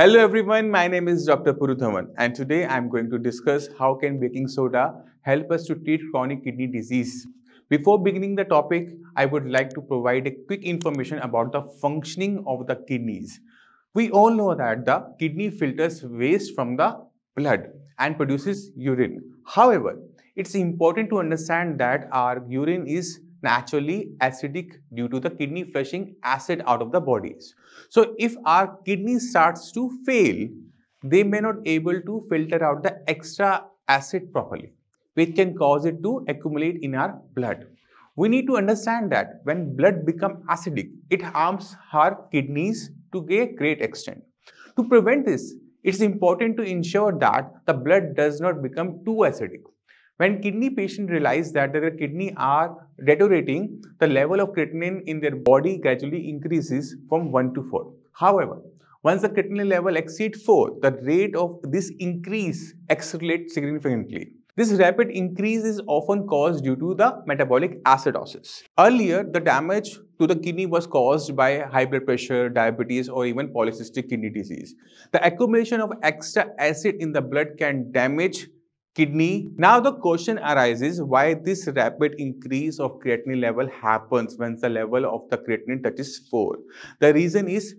Hello everyone, my name is Dr. Puru Dhawan and today I am going to discuss how can baking soda help us to treat chronic kidney disease. Before beginning the topic, I would like to provide a quick information about the functioning of the kidneys. We all know that the kidney filters waste from the blood and produces urine. However, it's important to understand that our urine is naturally acidic due to the kidney flushing acid out of the bodies. So if our kidney starts to fail, they may not able to filter out the extra acid properly, which can cause it to accumulate in our blood. We need to understand that when blood become acidic, it harms our kidneys to a great extent. To prevent this, it's important to ensure that the blood does not become too acidic. When kidney patients realize that their kidney are deteriorating, the level of creatinine in their body gradually increases from 1 to 4. However, once the creatinine level exceeds 4, the rate of this increase accelerates significantly. This rapid increase is often caused due to the metabolic acidosis. Earlier, the damage to the kidney was caused by high blood pressure, diabetes, or even polycystic kidney disease. The accumulation of extra acid in the blood can damage kidney. Now the question arises why this rapid increase of creatinine level happens when the level of the creatinine touches 4. The reason is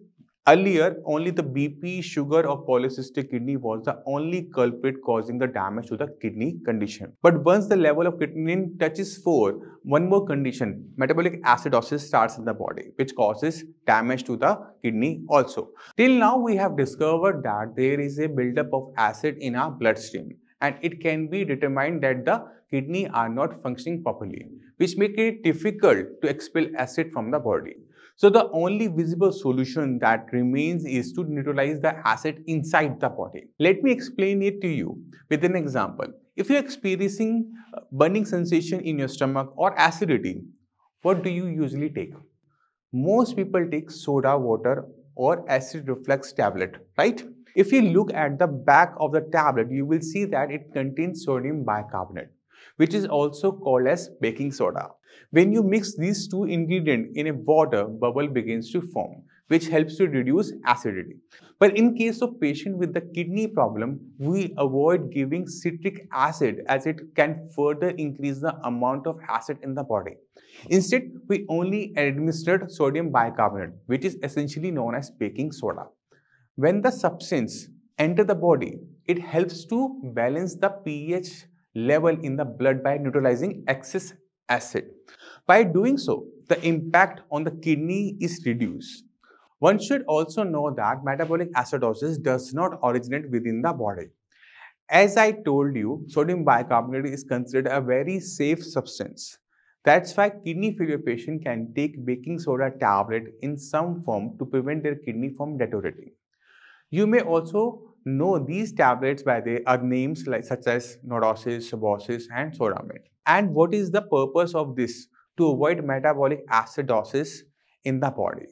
Earlier, only the BP sugar of polycystic kidney was the only culprit causing the damage to the kidney condition. But once the level of creatinine touches 4, one more condition, metabolic acidosis starts in the body, which causes damage to the kidney also. Till now, we have discovered that there is a buildup of acid in our bloodstream and it can be determined that the kidney are not functioning properly, which make it difficult to expel acid from the body. So the only visible solution that remains is to neutralize the acid inside the body. Let me explain it to you with an example. If you're experiencing burning sensation in your stomach or acidity, what do you usually take? Most people take soda water or acid reflux tablet, right? If you look at the back of the tablet, you will see that it contains sodium bicarbonate, which is also called as baking soda. When you mix these two ingredients in a water, bubble begins to form, which helps to reduce acidity. But in case of patient with the kidney problem, we avoid giving citric acid as it can further increase the amount of acid in the body. Instead, we only administered sodium bicarbonate, which is essentially known as baking soda. When the substance enter the body, it helps to balance the pH level in the blood by neutralizing excess acid. By doing so, the impact on the kidney is reduced. One should also know that metabolic acidosis does not originate within the body. As I told you, sodium bicarbonate is considered a very safe substance. That's why kidney failure patient can take baking soda tablet in some form to prevent their kidney from deteriorating. You may also know these tablets by their names like such as Nodosis, Subosis and Soda Mint. And what is the purpose of this? To avoid metabolic acidosis in the body.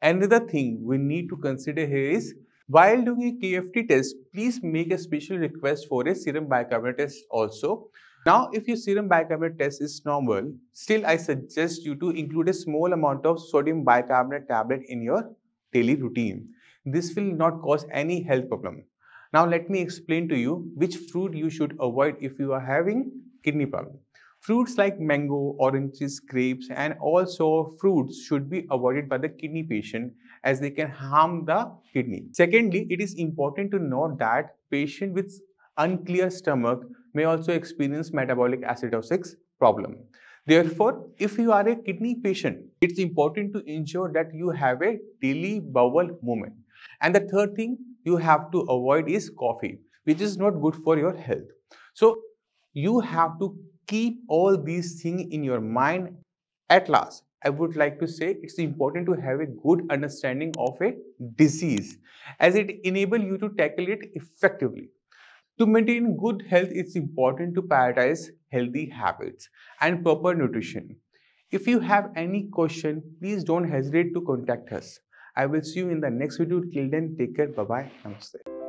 Another thing we need to consider here is while doing a KFT test, please make a special request for a serum bicarbonate test also. Now, if your serum bicarbonate test is normal, still I suggest you to include a small amount of sodium bicarbonate tablet in your daily routine this will not cause any health problem. Now let me explain to you which fruit you should avoid if you are having kidney problem. Fruits like mango, oranges, grapes and also fruits should be avoided by the kidney patient as they can harm the kidney. Secondly, it is important to note that patient with unclear stomach may also experience metabolic acidosis problem. Therefore, if you are a kidney patient, it's important to ensure that you have a daily bowel movement. And the third thing you have to avoid is coffee, which is not good for your health. So you have to keep all these things in your mind. At last, I would like to say it's important to have a good understanding of a disease as it enable you to tackle it effectively. To maintain good health, it's important to prioritize healthy habits and proper nutrition. If you have any question, please don't hesitate to contact us. I will see you in the next video. Till then, take care. Bye bye. Namaste.